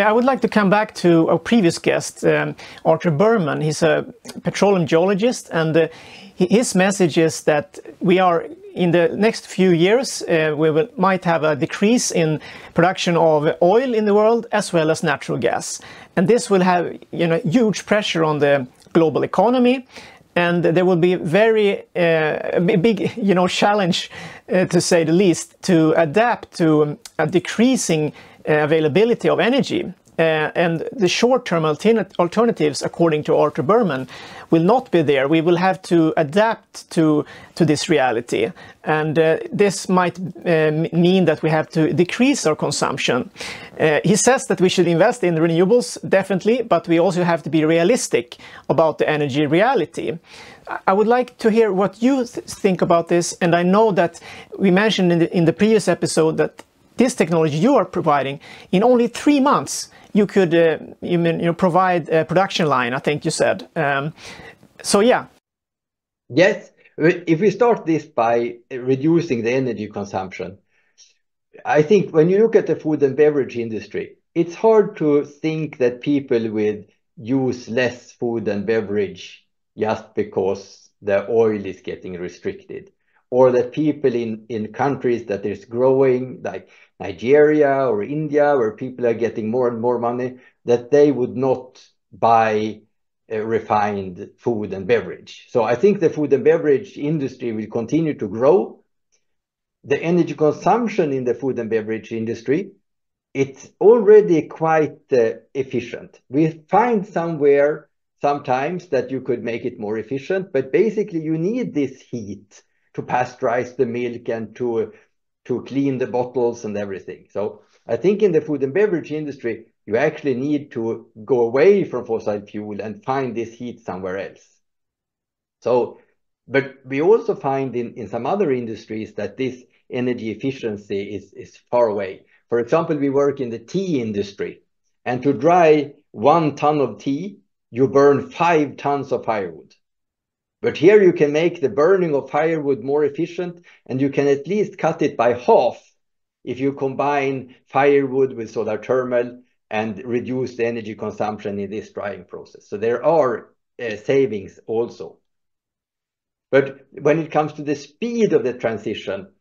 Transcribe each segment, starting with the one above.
I would like to come back to our previous guest, um, Arthur Berman. He's a petroleum geologist, and uh, his message is that we are in the next few years uh, we will, might have a decrease in production of oil in the world as well as natural gas, and this will have you know huge pressure on the global economy and there will be very uh, big you know challenge uh, to say the least to adapt to a decreasing uh, availability of energy uh, and the short-term alternatives, according to Arthur Berman, will not be there. We will have to adapt to to this reality, and uh, this might uh, mean that we have to decrease our consumption. Uh, he says that we should invest in renewables, definitely, but we also have to be realistic about the energy reality. I would like to hear what you th think about this, and I know that we mentioned in the, in the previous episode that this technology you are providing in only three months you could uh, you, mean, you know, provide a production line, I think you said. Um, so yeah. Yes, if we start this by reducing the energy consumption, I think when you look at the food and beverage industry, it's hard to think that people will use less food and beverage just because the oil is getting restricted or that people in, in countries that is growing like Nigeria or India, where people are getting more and more money, that they would not buy uh, refined food and beverage. So I think the food and beverage industry will continue to grow. The energy consumption in the food and beverage industry, it's already quite uh, efficient. We find somewhere sometimes that you could make it more efficient, but basically you need this heat to pasteurize the milk and to to clean the bottles and everything. So I think in the food and beverage industry, you actually need to go away from fossil fuel and find this heat somewhere else. So, but we also find in, in some other industries that this energy efficiency is, is far away. For example, we work in the tea industry, and to dry one ton of tea, you burn five tons of firewood. But here you can make the burning of firewood more efficient, and you can at least cut it by half if you combine firewood with solar thermal and reduce the energy consumption in this drying process. So there are uh, savings also. But when it comes to the speed of the transition,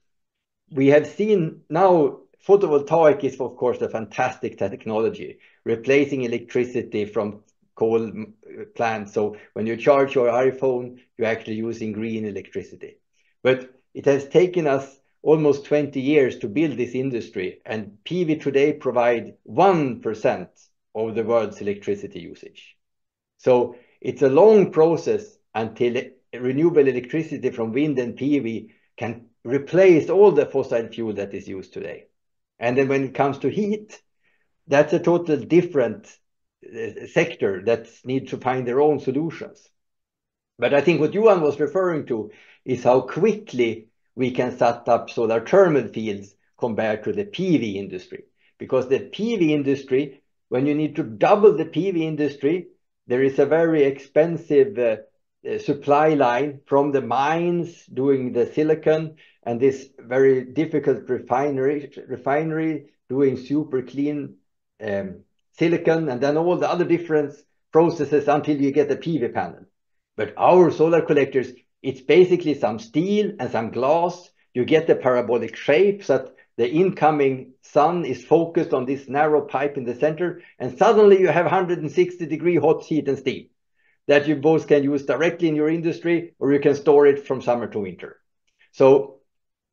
we have seen now photovoltaic is, of course, a fantastic technology, replacing electricity from coal plant. So when you charge your iPhone, you're actually using green electricity. But it has taken us almost 20 years to build this industry, and PV today provide 1% of the world's electricity usage. So it's a long process until renewable electricity from wind and PV can replace all the fossil fuel that is used today. And then when it comes to heat, that's a total different sector that need to find their own solutions. But I think what Johan was referring to is how quickly we can set up solar thermal fields compared to the PV industry. Because the PV industry, when you need to double the PV industry, there is a very expensive uh, uh, supply line from the mines doing the silicon and this very difficult refinery refinery doing super clean um, silicon, and then all the other different processes until you get a PV panel. But our solar collectors, it's basically some steel and some glass. You get the parabolic shape that the incoming sun is focused on this narrow pipe in the center, and suddenly you have 160 degree hot heat and steam that you both can use directly in your industry or you can store it from summer to winter. So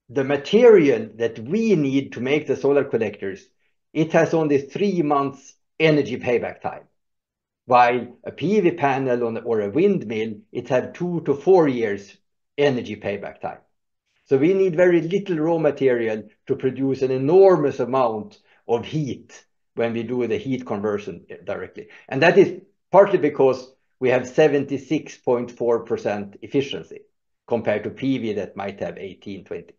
the material that we need to make the solar collectors, it has only three months energy payback time. While a PV panel or a windmill, it have two to four years energy payback time. So we need very little raw material to produce an enormous amount of heat when we do the heat conversion directly. And that is partly because we have 76.4% efficiency compared to PV that might have 18, 20.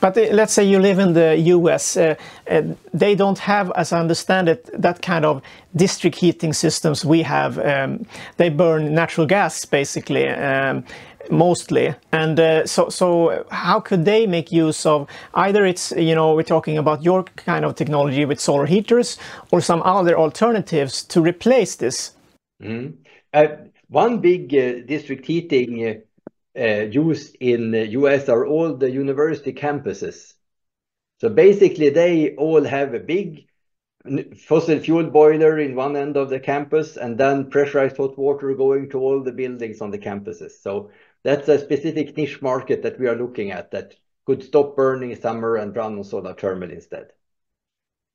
But uh, let's say you live in the US, uh, uh, they don't have, as I understand it, that kind of district heating systems we have. Um, they burn natural gas, basically. Um, mostly. And uh, so, so how could they make use of either it's you know we're talking about your kind of technology with solar heaters or some other alternatives to replace this? Mm. Uh, one big uh, district heating uh, used in the US are all the university campuses. So basically, they all have a big fossil fuel boiler in one end of the campus and then pressurized hot water going to all the buildings on the campuses. So that's a specific niche market that we are looking at that could stop burning summer and run on solar thermal instead.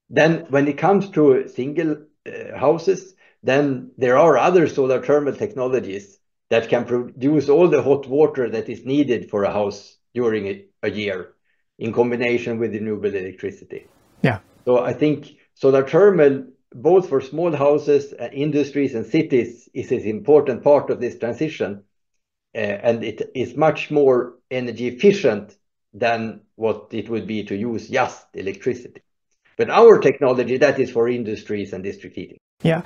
Then when it comes to single uh, houses, then there are other solar thermal technologies that can produce all the hot water that is needed for a house during a, year in combination with renewable electricity. Yeah. So I think solar thermal, both for small houses, uh, industries, and cities, is an important part of this transition. Uh, and it is much more energy efficient than what it would be to use just electricity. But our technology, that is for industries and district heating. Yeah.